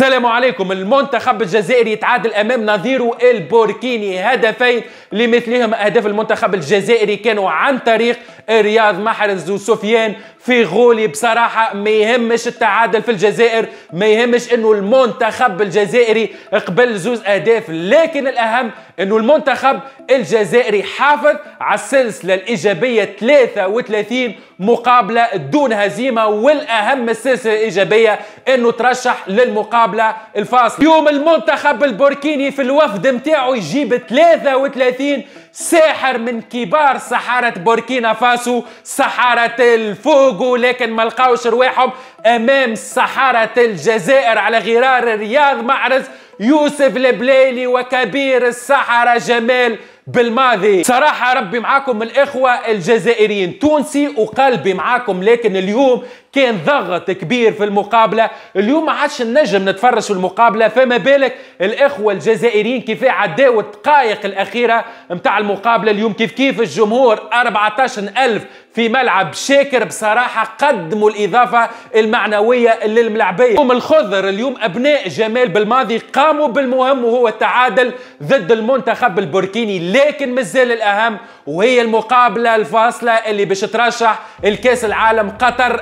السلام عليكم. المنتخب الجزائري يتعادل أمام نظيره البوركيني هدفين لمثلهم أهداف المنتخب الجزائري كانوا عن طريق رياض محرز وسفيان في غولي. بصراحة ما يهمش التعادل في الجزائر ما يهمش إنه المنتخب الجزائري قبل زوز أهداف لكن الأهم إنه المنتخب الجزائري حافظ على السلسلة الايجابية 33 مقابلة دون هزيمة والأهم السلسلة الإيجابية إنه ترشح للمقابلة الفاصلة اليوم المنتخب البوركيني في الوفد متاعه يجيب 33 ساحر من كبار سحارة بوركينا فاسو سحارة الفودو لكن ما لقاوش رواحهم أمام سحارة الجزائر على غرار رياض محرز. يوسف البليلي وكبير السحرة جمال بالماضي. صراحة ربي معاكم الإخوة الجزائريين. تونسي وقلبي معاكم لكن اليوم كان ضغط كبير في المقابلة. اليوم ما عادش نجم نتفرج في المقابلة. فما بالك الإخوة الجزائريين كيف عداوا الدقائق الأخيرة متاع المقابلة اليوم؟ كيف كيف الجمهور 14 ألف في ملعب شاكر بصراحة قدموا الإضافة المعنوية للملعبية اليوم الخضر اليوم أبناء جمال بالماضي قاموا بالمهم وهو التعادل ضد المنتخب البوركيني لكن مازال الأهم وهي المقابلة الفاصلة اللي باش ترشح الكأس العالم قطر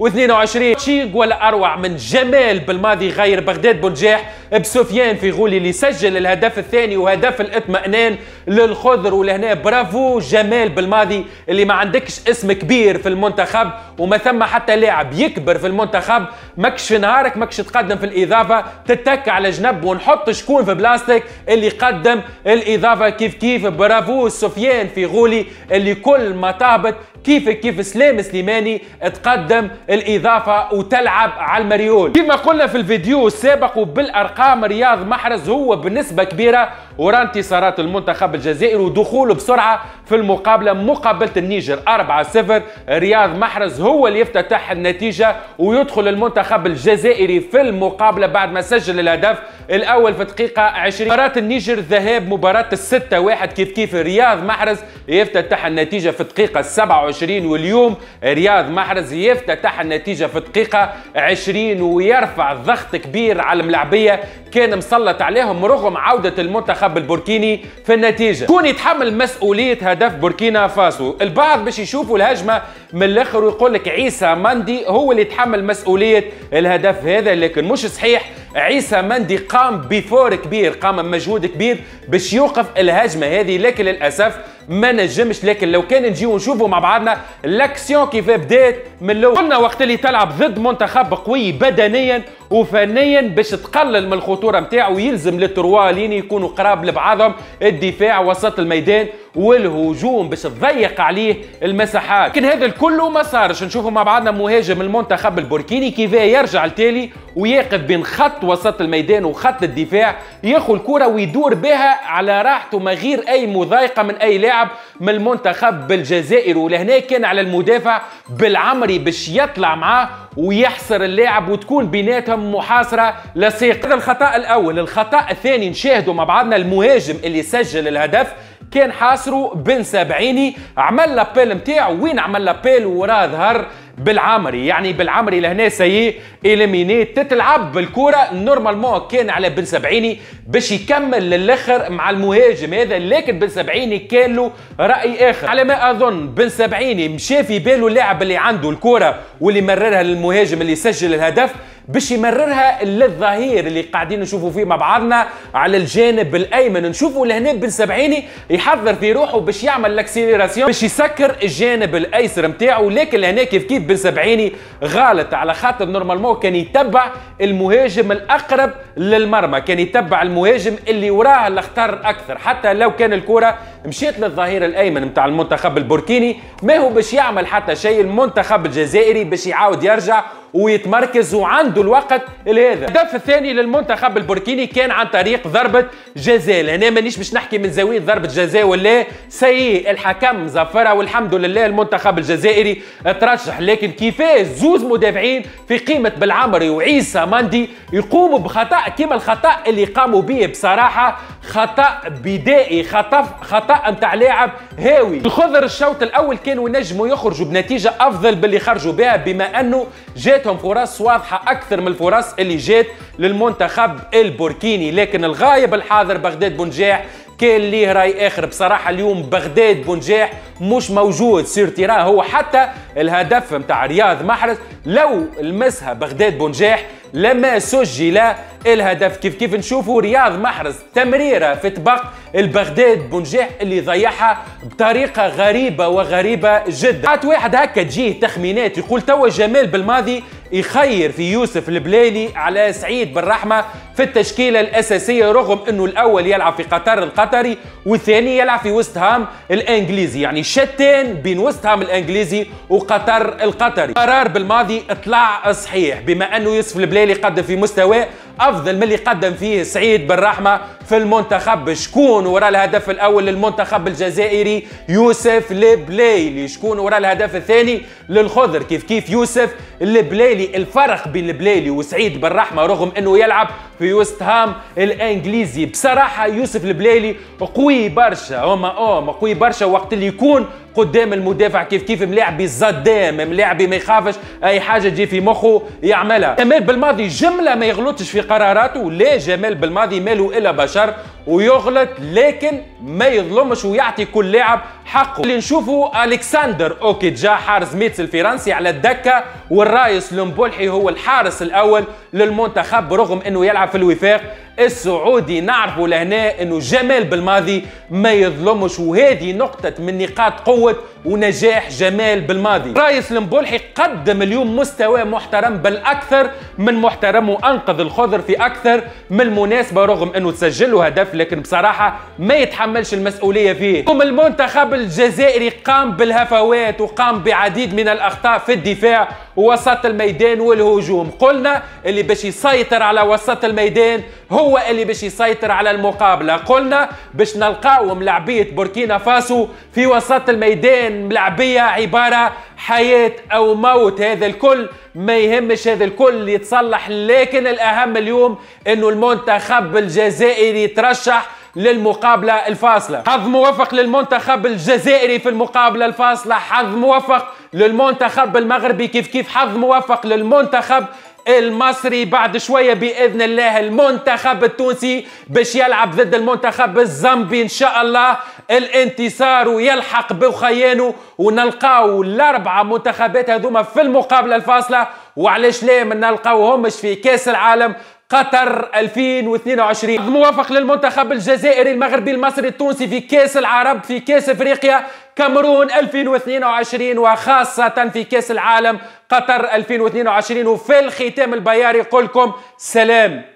2022 شيق ولا أروع من جمال بالماضي غير بغداد بنجاح بسفيان في غولي اللي سجل الهدف الثاني وهدف الاطمئنان للخضر ولهنا برافو جمال بالماضي اللي ما عندكش اسم كبير في المنتخب. وما ثم حتى لاعب يكبر في المنتخب ماكش في نهارك ماكش تقدم في الإضافة تتك على جنب ونحط شكون في بلاستيك اللي قدم الإضافة. كيف كيف؟ برافو سفيان في غولي اللي كل ما طابت كيف كيف سلام سليماني تقدم الإضافة وتلعب على المريول. كما قلنا في الفيديو السابق وبالأرقام رياض محرز هو بنسبة كبيرة ورا انتصارات المنتخب الجزائري ودخوله بسرعة في المقابلة مقابلة النيجر. 4-0 رياض محرز هو اللي يفتتح النتيجة ويدخل المنتخب الجزائري في المقابلة بعد ما سجل الهدف الأول في دقيقة 20 مباراة النيجر ذهاب مباراة الستة واحد. كيف كيف رياض محرز يفتتح النتيجة في دقيقة 27 واليوم رياض محرز يفتتح النتيجة في دقيقة 20 ويرفع ضغط كبير على الملاعبية. كان مسلط عليهم رغم عودة المنتخب البوركيني في النتيجة. شكون يتحمل مسؤولية هدف بوركينا فاسو البعض باش يشوفوا الهجمة من الآخر ويقول لك عيسى مندي هو اللي يتحمل مسؤولية الهدف هذا لكن مش صحيح. عيسى مندي قام بفور كبير قام بمجهود كبير باش يوقف الهجمة هذه لكن للأسف ما نجمش. لكن لو كان نجيو نشوفوا مع بعضنا لاكسيون كيف بدات من الأول قلنا وقت اللي تلعب ضد منتخب قوي بدنيا وفنيا باش تقلل من الخطورة نتاعو ويلزم للتروا لين يكونوا قراب لبعضهم. الدفاع وسط الميدان والهجوم باش تضيق عليه المساحات. لكن هذا الكل ما صارش. نشوفوا مع بعضنا مهاجم المنتخب البوركيني كيف يرجع التالي ويقف بين خط وسط الميدان وخط الدفاع ياخذ الكرة ويدور بها على راحته من غير أي مضايقة من أي لاعب من المنتخب الجزائري. ولهنا كان على المدافع بالعمري باش يطلع معاه ويحصر اللاعب وتكون بيناتهم محاصرة لصيق هذا الخطأ الأول. الخطأ الثاني نشاهدوا مع بعضنا. المهاجم اللي سجل الهدف كان حاصره بن سبعيني. عمل l'appel نتاعو وين عمل l'appel؟ وراه ظهر. بالعمري. يعني بالعمري لهنا c'est éliminé تتلعب بالكرة normalement كان على بن سبعيني باش يكمل للآخر مع المهاجم هذا لكن بن سبعيني كان له رأي آخر. على ما أظن بن سبعيني مشى في باله اللاعب اللي عنده الكرة واللي مررها للمهاجم اللي سجل الهدف. باش يمررها للظهير اللي قاعدين نشوفوا فيه مع بعضنا على الجانب الأيمن. نشوفوا لهنا بن سبعيني يحضر في روحه باش يعمل l'accélération باش يسكر الجانب الأيسر نتاعو لكن لهنا كيف كيف بن سبعيني غلط على خاطر normalement كان يتبع المهاجم الأقرب للمرمى كان يتبع المهاجم اللي وراه الأخطر أكثر. حتى لو كان الكرة مشيت للظهير الأيمن نتاع المنتخب البوركيني ما هو باش يعمل حتى شيء المنتخب الجزائري باش يعاود يرجع ويتمركز وعنده الوقت لهذا الهدف الثاني للمنتخب البوركيني كان عن طريق ضربة جزاء. هنا مانيش باش نحكي من زاوية ضربة جزاء ولا سيء. الحكم زفرها والحمد لله المنتخب الجزائري ترشح. لكن كيفاش زوز مدافعين في قيمة بالعمري وعيسى مندي يقوموا بخطأ كما الخطأ اللي قاموا به بصراحة؟ خطأ بدائي خطأ خطا نتاع لاعب هاوي. الخضر الشوط الأول كانوا ينجموا يخرجوا بنتيجة أفضل باللي خرجوا بها بما أنه جاتهم فرص واضحة أكثر من الفرص اللي جات للمنتخب البوركيني لكن الغايب الحاضر بغداد بنجاح كان ليه رأي آخر. بصراحة اليوم بغداد بنجاح مش موجود. سير تيران هو حتى الهدف نتاع رياض محرز. لو لمسها بغداد بنجاح لما سجل الهدف كيف كيف نشوفوا رياض محرز تمريرة في طبق البغداد بنجاح اللي ضيعها بطريقة غريبة وغريبة جدا. عاد واحد هكا تجيه تخمينات يقول توا جمال بالماضي يخير في يوسف البليلي على سعيد بالرحمة في التشكيلة الأساسية رغم أنه الأول يلعب في قطر القطري والثاني يلعب في وست هام الإنجليزي. يعني شتان بين وست هام الإنجليزي وقطر القطري. قرار بالماضي اطلع صحيح بما أنه يوسف البليلي قدم في مستوى أفضل من اللي قدم فيه سعيد بالرحمه في المنتخب شكون وراء الهدف الأول للمنتخب الجزائري؟ يوسف البليلي شكون وراء الهدف الثاني للخضر؟ كيف كيف يوسف البليلي الفرق بين البليلي وسعيد بالرحمه رغم إنه يلعب في وست هام الإنجليزي. بصراحة يوسف البليلي قوي برشا. هما آه قوي برشا وقت اللي يكون قدام المدافع. كيف كيف ملاعبي زدام ملاعبي ما يخافش أي حاجة تجي في مخه يعملها. جمال بالماضي جملة ما يغلطش في قراراته. لا جمال بالماضي ماله إلا بشر؟ desarrollar ويغلط لكن ما يظلمش ويعطي كل لاعب حقه. اللي نشوفه الكسندر اوكيجا حارس ميتس الفرنسي على الدكة والرايس لومبولحي هو الحارس الأول للمنتخب رغم إنه يلعب في الوفاق السعودي. نعرفوا لهنا إنه جمال بالماضي ما يظلمش وهذه نقطة من نقاط قوة ونجاح جمال بالماضي. رايس المبولحي قدم اليوم مستوى محترم بل أكثر من محترم وأنقذ الخضر في أكثر من مناسبة رغم إنه تسجل هدف لكن بصراحة ما يتحملش المسؤولية فيه. المنتخب الجزائري قام بالهفوات وقام بعديد من الأخطاء في الدفاع ووسط الميدان والهجوم. قلنا اللي باش يسيطر على وسط الميدان هو اللي باش يسيطر على المقابلة. قلنا باش نلقاو ملاعبية بوركينا فاسو في وسط الميدان. ملاعبية عبارة حياة أو موت هذا الكل ما يهمش هذا الكل يتصلح. لكن الأهم اليوم إنه المنتخب الجزائري يترشح للمقابلة الفاصلة. حظ موفق للمنتخب الجزائري في المقابلة الفاصلة. حظ موفق للمنتخب المغربي. كيف كيف حظ موفق للمنتخب المصري بعد شوية؟ بإذن الله المنتخب التونسي باش يلعب ضد المنتخب الزامبي إن شاء الله. الانتصار ويلحق بخيانه ونلقاو الأربعة منتخبات هذوما في المقابله الفاصلة. وعلاش لا ما نلقاوهمش في كأس العالم قطر 2022 موافق للمنتخب الجزائري المغربي المصري التونسي في كأس العرب في كأس إفريقيا كامرون 2022 وخاصة في كأس العالم قطر 2022 وفي الختام البياري يقول لكم سلام.